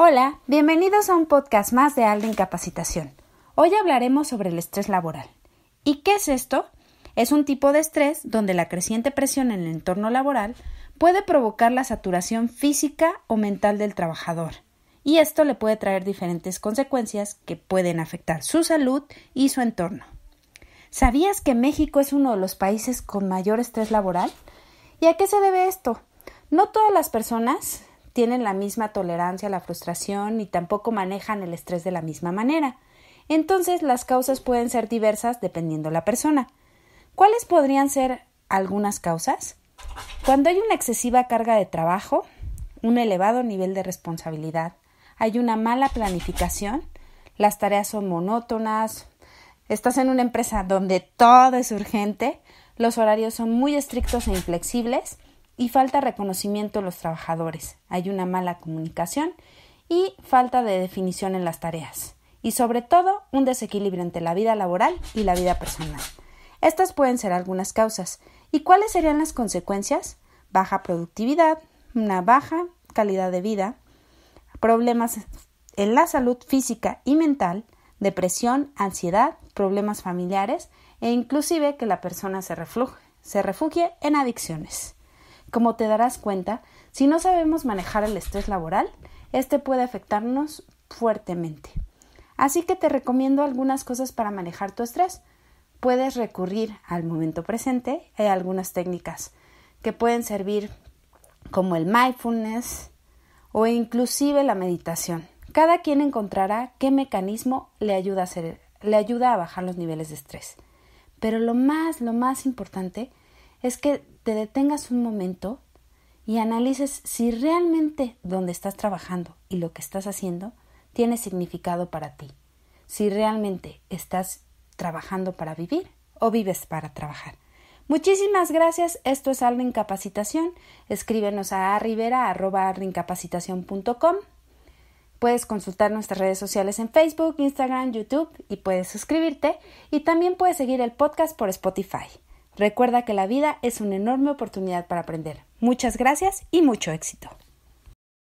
Hola, bienvenidos a un podcast más de Alden Capacitación. Hoy hablaremos sobre el estrés laboral. ¿Y qué es esto? Es un tipo de estrés donde la creciente presión en el entorno laboral puede provocar la saturación física o mental del trabajador. Y esto le puede traer diferentes consecuencias que pueden afectar su salud y su entorno. ¿Sabías que México es uno de los países con mayor estrés laboral? ¿Y a qué se debe esto? No todas las personas tienen la misma tolerancia a la frustración ni tampoco manejan el estrés de la misma manera. Entonces las causas pueden ser diversas dependiendo de la persona. ¿Cuáles podrían ser algunas causas? Cuando hay una excesiva carga de trabajo, un elevado nivel de responsabilidad, hay una mala planificación, las tareas son monótonas, estás en una empresa donde todo es urgente, los horarios son muy estrictos e inflexibles, y falta reconocimiento en los trabajadores. Hay una mala comunicación y falta de definición en las tareas. Y sobre todo, un desequilibrio entre la vida laboral y la vida personal. Estas pueden ser algunas causas. ¿Y cuáles serían las consecuencias? Baja productividad, una baja calidad de vida, problemas en la salud física y mental, depresión, ansiedad, problemas familiares e inclusive que la persona se, se refugie en adicciones. Como te darás cuenta, si no sabemos manejar el estrés laboral, este puede afectarnos fuertemente. Así que te recomiendo algunas cosas para manejar tu estrés. Puedes recurrir al momento presente, hay algunas técnicas que pueden servir como el mindfulness o inclusive la meditación. Cada quien encontrará qué mecanismo le ayuda a hacer, le ayuda a bajar los niveles de estrés. Pero lo más, lo más importante es que te detengas un momento y analices si realmente donde estás trabajando y lo que estás haciendo tiene significado para ti. Si realmente estás trabajando para vivir o vives para trabajar. Muchísimas gracias. Esto es Allen Capacitación. Escríbenos a rivera.com. Puedes consultar nuestras redes sociales en Facebook, Instagram, YouTube y puedes suscribirte. Y también puedes seguir el podcast por Spotify. Recuerda que la vida es una enorme oportunidad para aprender. Muchas gracias y mucho éxito.